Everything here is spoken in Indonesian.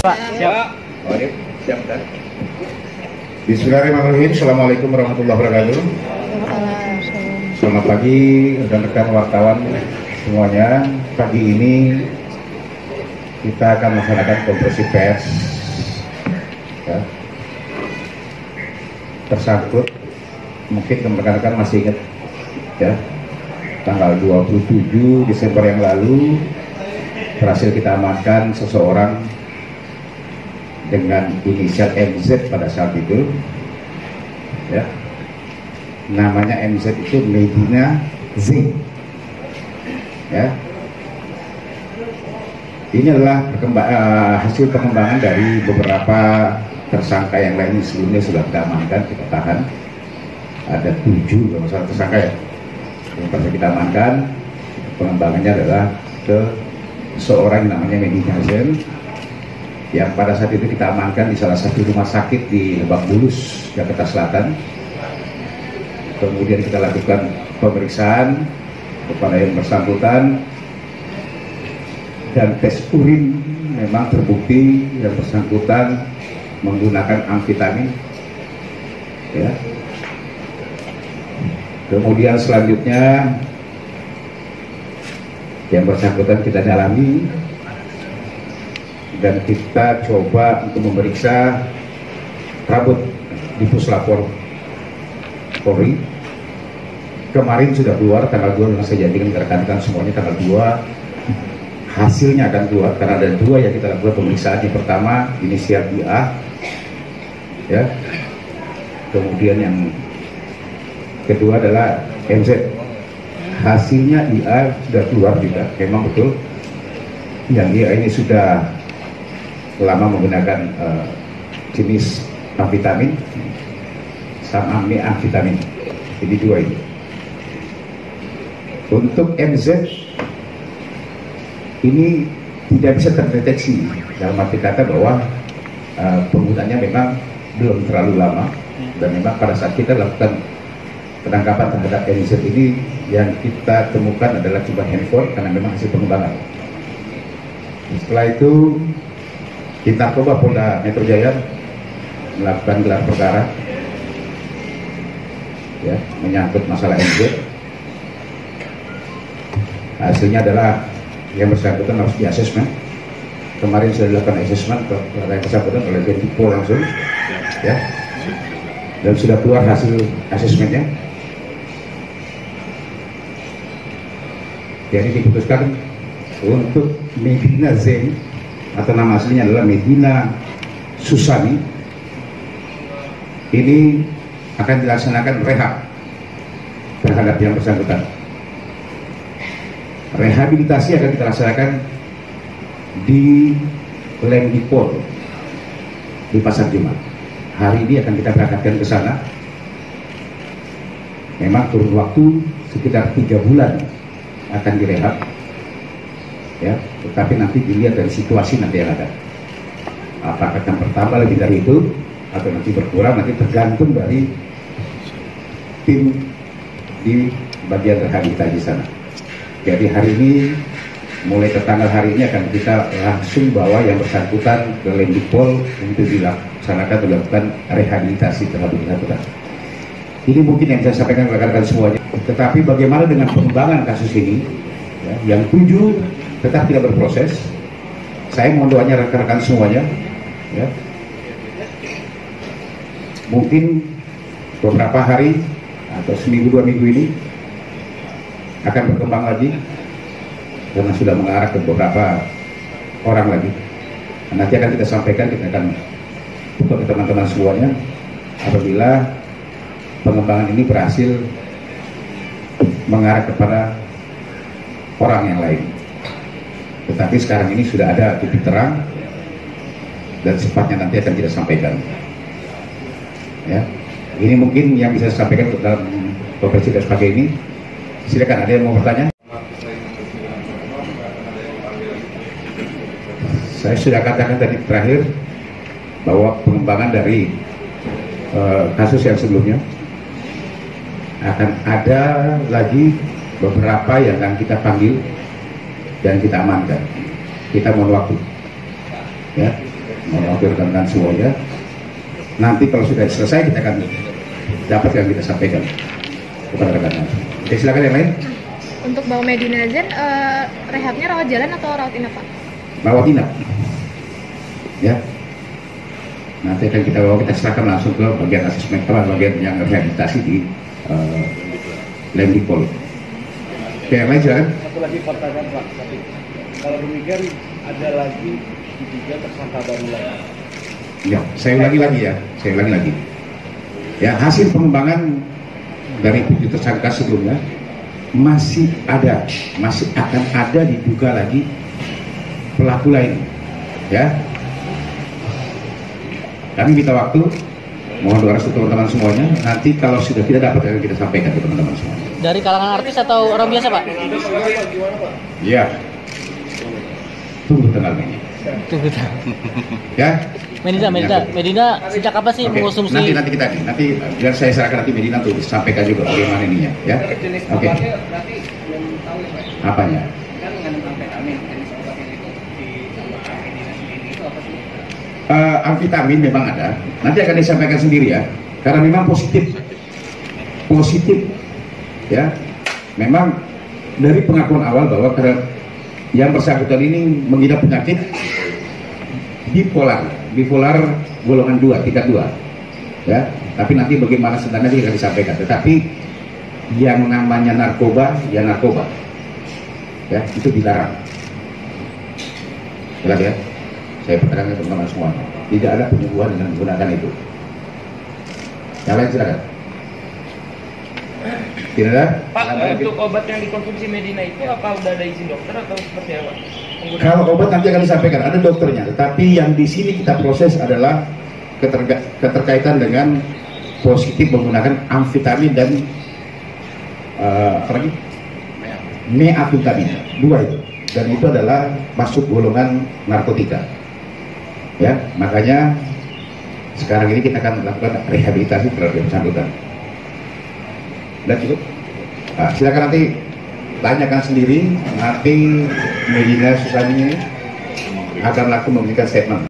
Pak, siap. Oh, ini siap kan? Bismillahirrahmanirrahim. Assalamualaikum warahmatullahi wabarakatuh. Selamat pagi rekan-rekan wartawan semuanya. Pagi ini kita akan melaksanakan konferensi pers ya. tersangkut mungkin rekan-rekan masih ingat ya tanggal 27 Desember yang lalu berhasil kita amankan seseorang dengan inisial MZ pada saat itu ya. Namanya MZ itu Medina Z ya. Ini adalah perkemba- eh, hasil pengembangan dari beberapa tersangka yang lain sebelumnya sudah kita amankan kita tahan. Ada tujuh kalau salah tersangka ya yang pernah kita amankan. Pengembangannya adalah ke seorang namanya Medina Zen yang pada saat itu kita amankan di salah satu rumah sakit di Lebak Bulus, Jakarta Selatan. Kemudian kita lakukan pemeriksaan kepada yang bersangkutan dan tes urin memang terbukti yang bersangkutan menggunakan amfetamin. Ya. Kemudian selanjutnya yang bersangkutan kita dalami dan kita coba untuk memeriksa rambut di puslapor Polri. Kemarin sudah keluar tanggal 2 dengan saya janjikan ke rekan-rekan semuanya tanggal 2 hasilnya akan keluar karena ada dua yang kita lakukan pemeriksaan. Yang pertama inisial IA ya. Kemudian yang kedua adalah MZ hasilnya IA sudah keluar juga memang betul. Yang IA ini sudah lama menggunakan uh, jenis amfetamin sama amfetamin jadi dua ini. Untuk MZ ini tidak bisa terdeteksi. Dalam arti kata bahwa uh, penggunanya memang belum terlalu lama. Dan memang pada saat kita lakukan penangkapan terhadap MZ ini yang kita temukan adalah cuma handphone karena memang hasil pengembangan. Setelah itu kita coba Polda Metro Jaya melakukan gelar perkara ya menyangkut masalah MZ hasilnya adalah yang bersangkutan harus di asesmen kemarin sudah dilakukan asesmen kepada yang bersangkutan oleh Denpol langsung ya. Dan sudah keluar hasil asesmennya jadi diputuskan untuk Medina Zain atau nama aslinya adalah Medina Susani. Ini akan dilaksanakan rehab terhadap yang bersangkutan. Rehabilitasi akan kita laksanakan di Lembipol di Pasar Jumat. Hari ini akan kita berangkatkan ke sana. Memang turun waktu sekitar tiga bulan akan direhab ya. Tetapi nanti dilihat dari situasi nanti yang ada. Apakah akan bertambah lebih dari itu atau nanti berkurang nanti tergantung dari tim di bagian rehabilitasi di sana. Jadi hari ini mulai ke tanggal hari ini akan kita langsung bawa yang bersangkutan ke Lendipol untuk dilaksanakan dilakukan rehabilitasi terhadap bersangkutan ini mungkin yang saya sampaikan rekan-rekan semuanya. Tetapi bagaimana dengan pengembangan kasus ini? Ya, yang tujuh tetap tidak berproses. Saya mohon doanya rekan-rekan semuanya, ya. Mungkin beberapa hari atau seminggu dua minggu ini akan berkembang lagi karena sudah mengarah ke beberapa orang lagi. Nanti akan kita sampaikan, kita akan buka ke teman-teman semuanya apabila pengembangan ini berhasil mengarah kepada orang yang lain. Tetapi sekarang ini sudah ada titik terang dan sepatnya nanti akan kita sampaikan. Ya, ini mungkin yang bisa saya sampaikan dalam konferensi pers pagi ini. Silakan ada yang mau bertanya? Saya sudah katakan tadi terakhir bahwa pengembangan dari uh, kasus yang sebelumnya akan ada lagi beberapa yang akan kita panggil dan kita amankan. Kita mohon waktu. Ya. mohon maaf rekan-rekan semuanya. Nanti kalau sudah selesai kita akan dapat yang kita sampaikan kepada rekan-rekan. Oke, silakan yang lain. Untuk Bang Medina Zen, eh, rehabnya rawat jalan atau rawat inap Pak? Rawat inap. Ya. Nanti akan kita bawa kita serahkan langsung ke bagian asesmen bagian yang rehabilitasi di uh, Lembikpol. Oke, yang lain silakan. Satu lagi pertanyaan Pak. Kalau demikian ada lagi diduga tersangka baru lagi. Ya, saya ulangi lagi ya, saya ulangi lagi. Ya, hasil pengembangan dari tujuh tersangka sebelumnya masih ada, masih akan ada diduga lagi pelaku lain. Ya, kami minta waktu, mohon doa restu teman-teman semuanya. Nanti kalau sudah tidak dapat akan kita sampaikan ke teman-teman semuanya. Dari kalangan artis atau orang biasa, Pak? Ya, tunggu mainnya. Tunggu. Ya, Medina, Medina, Medina sejak kapan sih Oke, mengonsumsi Nanti nanti kita nanti biar saya serahkan nanti Medina untuk sampaikan juga bagaimana ininya ya. Oke. Pak? Apanya? Sih? Eh, amfetamin memang ada. Nanti akan disampaikan sendiri ya. Karena memang positif. Positif ya. Memang dari pengakuan awal bahwa yang bersangkutan ini mengidap penyakit bipolar, bipolar golongan 2, tingkat 2. Ya, tapi nanti bagaimana sebenarnya nanti akan disampaikan. Tetapi yang namanya narkoba, ya narkoba. Ya, itu dilarang. Jelas ya? Saya perkenalkan ke teman-teman semuanya. Tidak ada penyembuhan dengan menggunakan itu. Yang lain silakan. Ada? Pak, untuk obat yang dikonsumsi Medina itu apa udah ada izin dokter atau seperti apa? Penggunaan- Kalau obat nanti akan disampaikan, ada dokternya. Tetapi yang di sini kita proses adalah keterga- keterkaitan dengan positif menggunakan amfetamin dan eh, apa lagi? Meamfetamin. Dua itu. Dan itu adalah masuk golongan narkotika. Ya, makanya sekarang ini kita akan melakukan rehabilitasi terhadap yang bersangkutan. Dan cukup. Nah, silakan nanti tanyakan sendiri nanti Medina Susani akan langsung memberikan statement